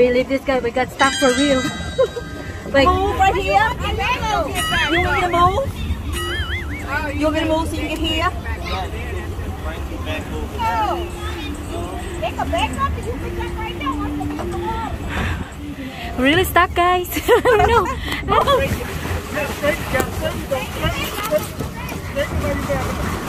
believe this guy. We got stuck for real. like Move right here. You want me to move? You want me to move so you can hear? really stuck, guys. I don't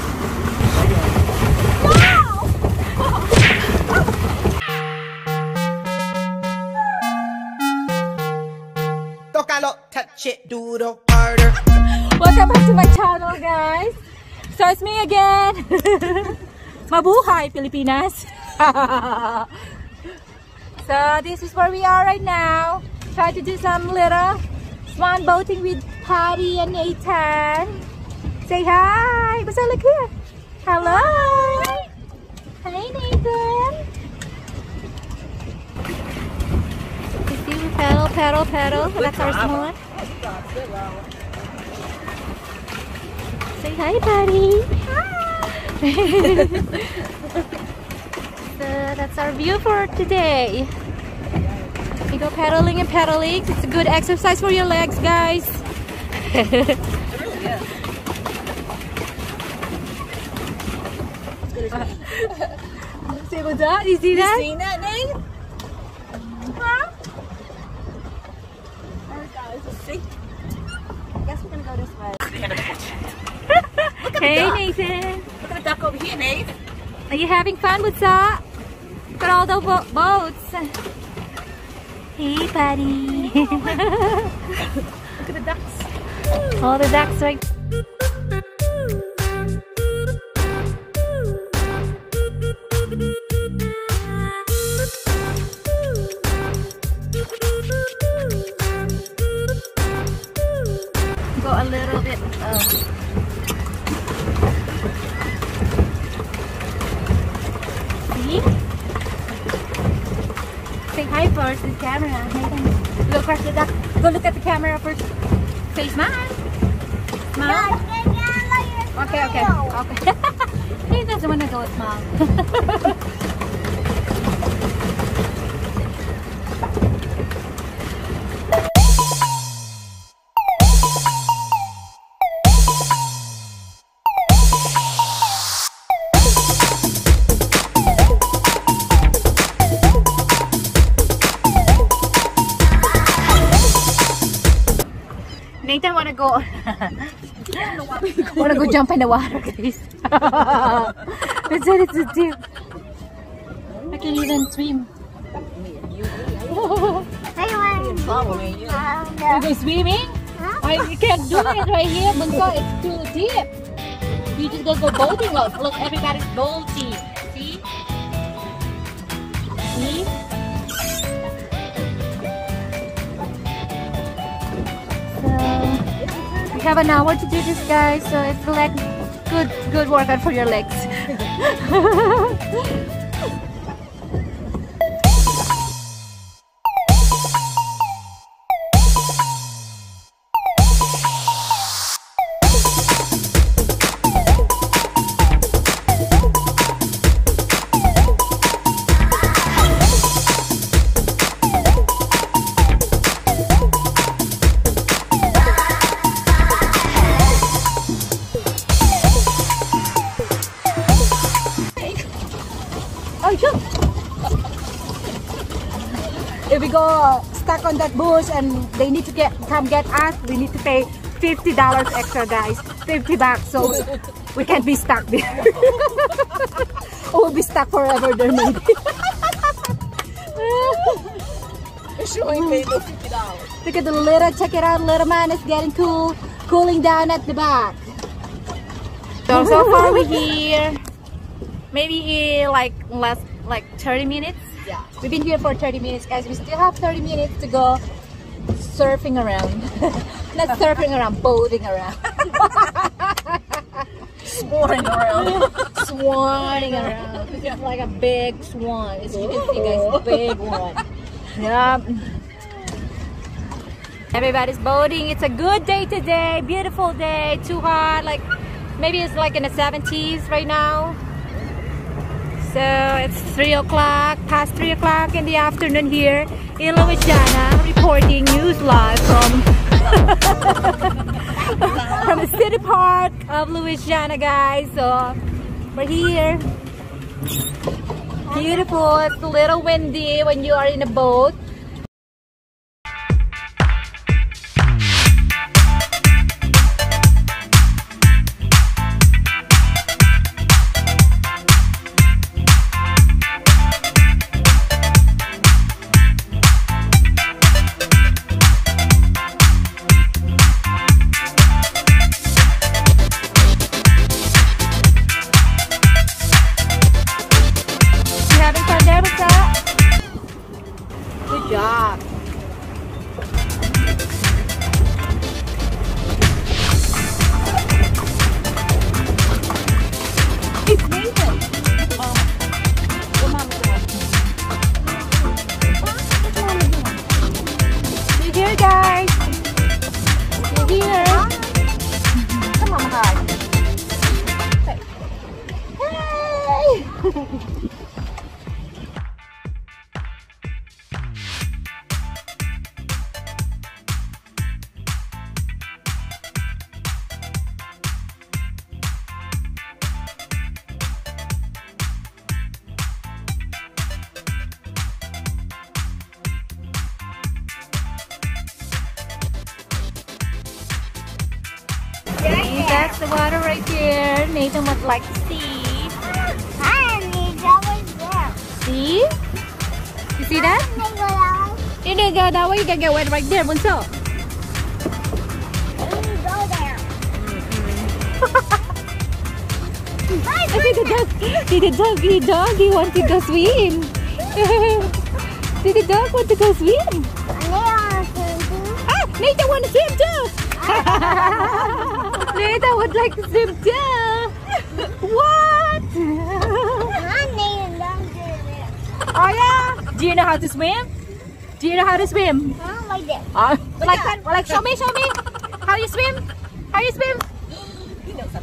know. Touch it, do the harder. Welcome back to my channel, guys. So it's me again. Mabuhay, Pilipinas. so this is where we are right now. Try to do some little swan boating with Patty and Nathan. Say hi. Basta look here. Hello. Hey, Nathan. You see, we paddle, paddle, paddle. That's our swan. Say hi, buddy. Hi. so that's our view for today. We go paddling and paddling. It's a good exercise for your legs, guys. See that? You see that? Seen that, Nate? Huh? Alright, guys, let's see. I guess we're gonna go this way. Hey, duck. Nathan. Look at the duck over here, Nate. Are you having fun with that? Look at all the bo boats. Hey, buddy. Look at the ducks. all the ducks right say hi first the camera. Look at the duck go look at the camera first. Say smile. Smile. Okay okay okay. He doesn't want to go smile Nathan wanna go. Wanna go jump in the water guys it's a it's a deep I can even swim. Following you. you go swimming? I, you can't do it right here Bunso it's too deep you just gotta go boating. Look look everybody's boating. See? See have an hour to do this, guys. So it's like good, good workout for your legs. If stuck on that bush and they need to get come get us, we need to pay fifty dollars extra, guys. Fifty bucks, so we can't be stuck there. we'll be stuck forever there, maybe. It's showing me the fifty dollars. Look at the little, check it out, little man is getting cool, cooling down at the back. So, so far we're here. Maybe uh, like less, like 30 minutes. Yeah. We've been here for 30 minutes, guys. We still have 30 minutes to go surfing around. Not surfing around, boating around. Swarming around. Swanning around. It's like a big swan. As you can see, guys, big one. Yeah. Everybody's boating. It's a good day today. Beautiful day. Too hot. Like maybe it's like in the 70s right now. So it's 3 o'clock, past 3 o'clock in the afternoon here in Louisiana, reporting news live from from the city park of Louisiana, guys. So we're here. Beautiful. It's a little windy when you are in a boat. That's the water right there. Nathan would like to see. See? You see that? You didn't go that way. You can get wet right there, Bunso. I see the dog. See the dog. The dog. He wants to go swim. see the dog want to go swim. Ah, Nathan want to swim too. Nathan would like to swim too. What? Oh yeah. Do you know how to swim? Do you know how to swim? Uh, like that? Like show me, show me. How you swim? How you swim?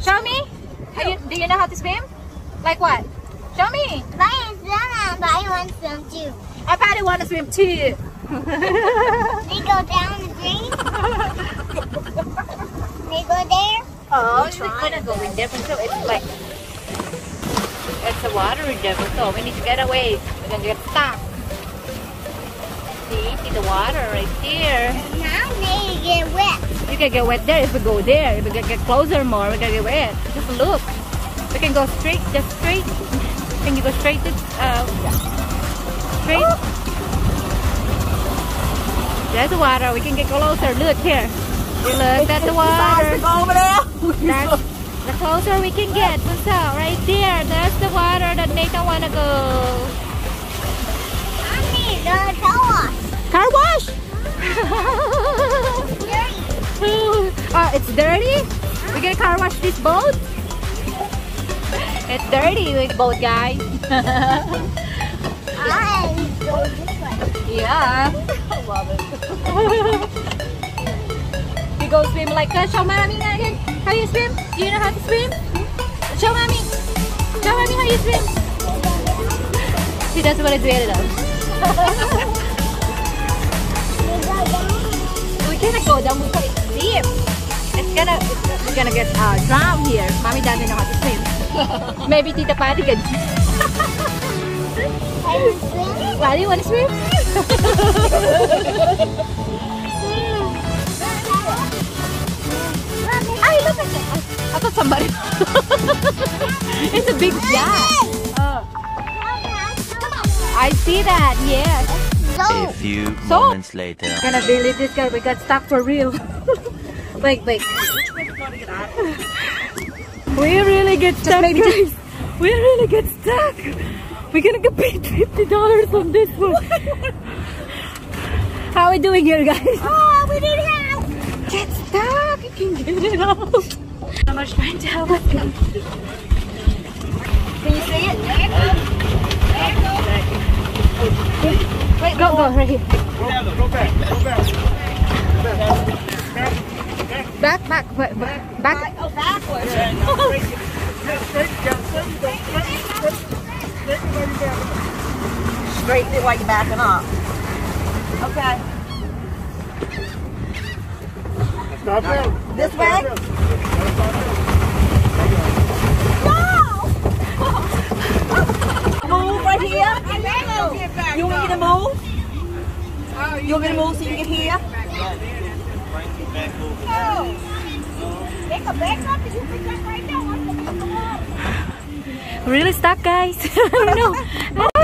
Show me. How you, do you know how to swim? Like what? Show me. I want to. probably want to swim too. They go down the drain. They go there. Oh, we're gonna go in different so it's like it's a water in different so we need to get away. We're gonna get stuck. See, see the water right there. Now they get wet. You can get wet there if we go there. If we get closer more, we can get wet. Just look. We can go straight, just straight. Can you go straight to uh straight? There's the water. We can get closer. Look here. Look, that's the water. Over there. That's the closer we can get. What's up? Right there. That's the water that Nathan wanna go. Mommy, the car wash. Car wash. Dirty. oh, it's dirty. We gonna car wash this boat. It's dirty with boat, guys. I go this way. yeah. I love it. Go swim like that. Show mommy again. How you swim? Do you know how to swim? Show mommy. Show mommy how you swim. She doesn't want to do it though. We go down. we cannot go down because it's deep. It's gonna, it's, we're gonna get uh, drowned here. Mommy doesn't know how to swim. Maybe Tita Patty can. Can you swim? Why do you want to swim? Ay, look. I thought somebody. it's a big yak. Oh, I see that. Yes. So, A few So- moments later. Gonna believe this guy. We got stuck for real. wait, wait. We really get stuck, guys. We really get stuck. We're gonna get paid fifty dollars on this one. How are we doing here, guys? Oh, we need help. Get stuck. Can get it. I'm not trying to help us. Can you see it? Wait, go, go, right here. Back, back, back, back. back. Oh, backwards. Straighten it while you're backing up. This way? No! Move right here. You want me to move? You want me to move so you can hear? Take a back up and you pick up right now. Really stuck, guys. I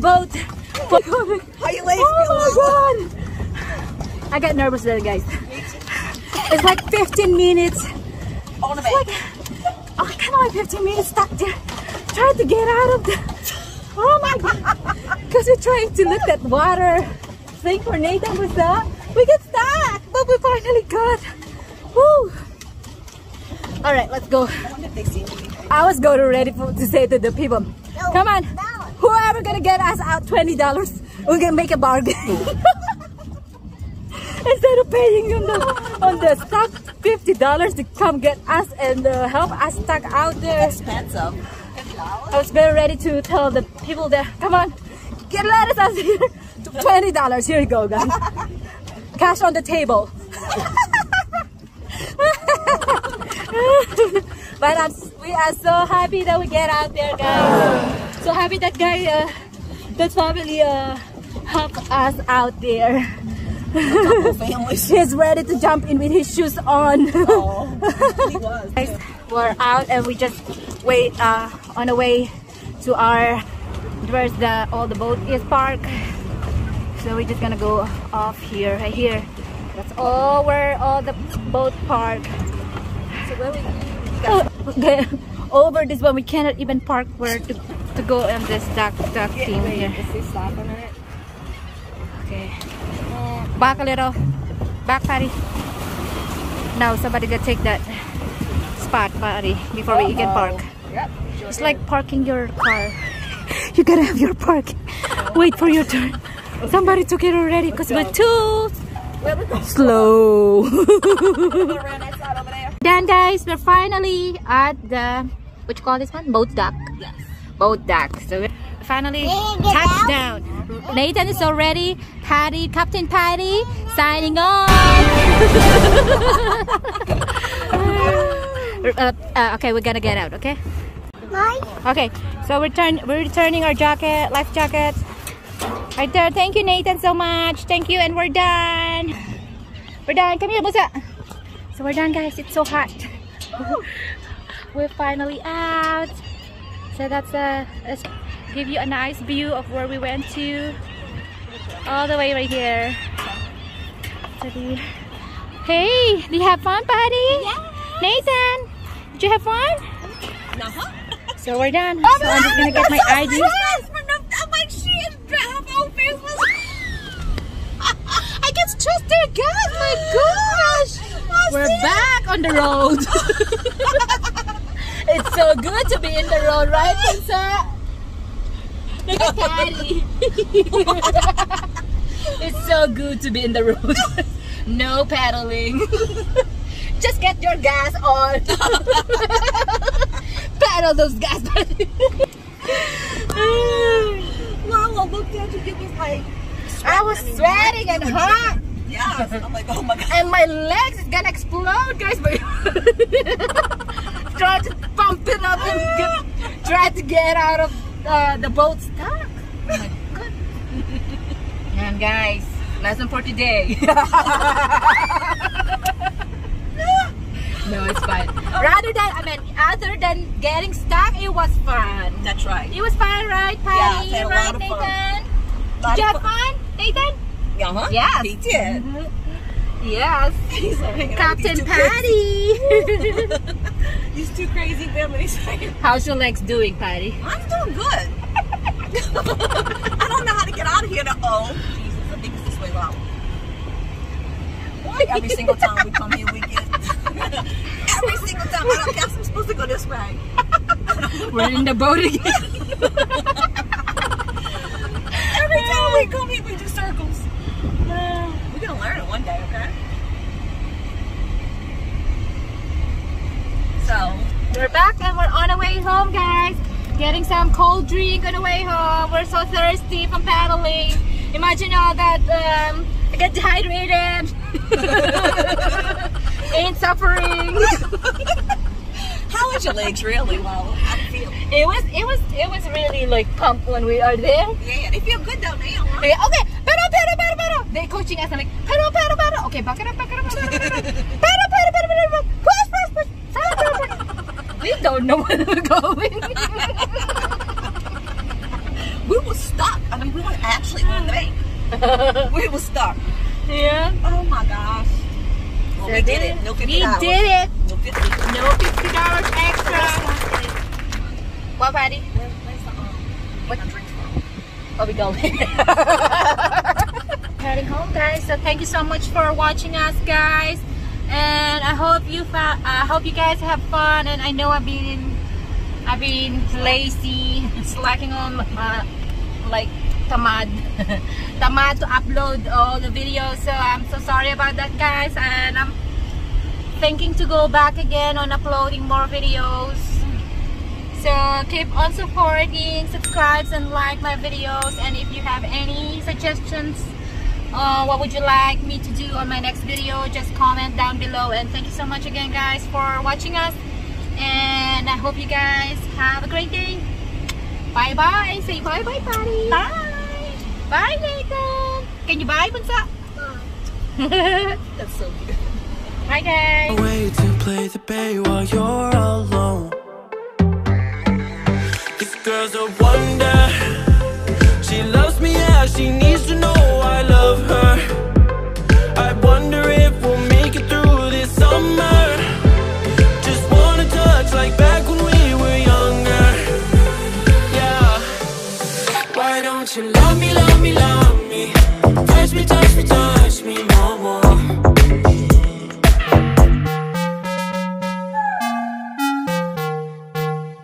the our boat. How you legs Oh my god! I got nervous there, guys. It's like 15 minutes. On the It's like, oh, kind of like 15 minutes stuck there. Trying to get out of the. Oh my god! Because we're trying to look at water thing for Nathan was that. We get stuck, but we finally got. Woo! All right, let's go. I was going to ready for, to say to the people, come on, whoever gonna get us out twenty dollars, we're gonna make a bargain. Instead of paying on the on the stock fifty dollars to come get us and uh, help us stuck out there. Expensive. I was very ready to tell the people there, come on, get let us out here. Twenty dollars, here you go, guys. Cash on the table. but I'm, we are so happy that we get out there, guys. So happy that guy, uh, that family, uh, helped us out there. He's ready to jump in with his shoes on. Oh, he was. We're out and we just wait uh, on the way to our where's the all the boat is parked. So we're just gonna go off here, right here. That's all where all the boat park. So where we Oh, okay. Over this one, we cannot even park where to, to go on this duck duck thing here. Is stopping it? Okay. Back a little. Back, Patty. Now somebody gotta take that spot, Patty, before we can park. Yep. It's like parking your car. You gotta have your park. Wait for your turn. Somebody took it already because we're too Where we go? slow. Around that side over there. Done, guys. We're finally at the what you call this one? Boat dock. Yes. Boat dock. So finally Can you get touchdown. Nathan is already. Patty, Captain Patty, signing off. Uh, uh, okay, we're gonna get out. Okay. Okay, so we're turn we're returning our jacket, life jacket. Right there. Thank you, Nathan, so much. Thank you, and we're done. We're done. Come here, Musa. So we're done, guys. It's so hot. we're finally out. So that's a let's give you a nice view of where we went to. All the way right here. So the- Hey, did you have fun, buddy? Nathan, did you have fun? Uh-huh. So we're done. So I'm just gonna get my ID. I'm like, she is whole face was. I get stressed guys. My gosh. We're back on the road. good to be in the road, right, Pinsa? Look at Patty. it's so good to be in the road. no paddling. Just get your gas on. Paddle those gas. Lala looked at you. It was like. I was sweating and hot. Yes. I'm like, oh my god. and my legs is gonna explode, guys. Try to pump it up and get, try to get out of uh, the boat stuck. Oh my god! And guys, lesson for today. no, it's fine. Rather than, I mean, other than getting stuck, it was fun. That's right. It was fun, right, Patty? Yeah, right, fun. Nathan? Lot Did you have fun, Nathan? Uh huh. Yes. He did. Yes. Hanging out with Captain these two crazy- Patty. These two crazy families. How's your legs doing, Patty? I'm doing good. I don't know how to get out of here. To, oh, Jesus, I think it's this way. Boy, every single time we come here, we get every single time. I don't guess I'm supposed to go this way. We're in the boat again. Every time we come here, we do circles. We're gonna learn it one day, okay? So, We're back and we're on our way home, guys. Getting some cold drink on the way home. We're so thirsty from paddling. Imagine all that. Um, I get dehydrated. Ain't suffering. how was your legs really? Well, I feel. It was, it was, it was really like pump when we are there. Yeah, they feel good though now. Huh? Okay, okay, pedal, pedal, pedal, pedal. They coaching us. I'm like, pedal, pedal, pedal. Okay, back it up, back it up, back it up, back it up. Pedal, pedal, pedal, pedal, pedal. Push, push, push. Front, front, front. We don't know where we're going. We were stuck. I mean, we were actually on the bank. we were stuck. yeah. Oh my gosh. Well, we did it. No fifty We did it. No fifty. No fifty dollars extra. What, buddy? Where- Where's the um? What? Oh, we going? Heading home, guys. So thank you so much for watching us, guys. And I hope you found. I hope you guys have fun. And I know I've been, I've been lazy, slacking on, uh, like tamad, tamad to upload all the videos. So I'm so sorry about that, guys. And I'm thinking to go back again on uploading more videos. So keep on supporting, subscribe and like my videos and if you have any suggestions uh, what would you like me to do on my next video just comment down below and thank you so much again guys for watching us and I hope you guys have a great day. Bye bye. Say bye bye buddy. Bye. Bye Nathan. Can you bye Bunsa? That's so cute. Bye guys. way to play the bay while you're alone. This girl's a wonder. She loves me, yeah, she needs to know I love her. I wonder if we'll make it through this summer. Just wanna touch like back when we were younger. Yeah. Why don't you love me, love me, love me? Touch me, touch me, touch me more, more.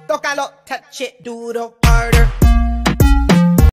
Tócalo, touch it, duro, harder.